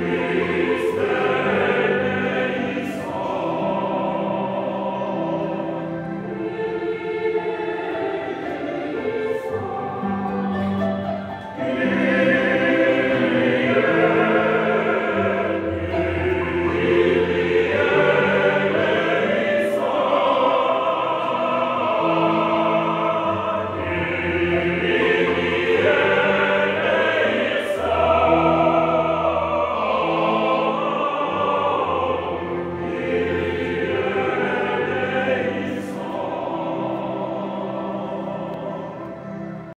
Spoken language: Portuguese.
Amém.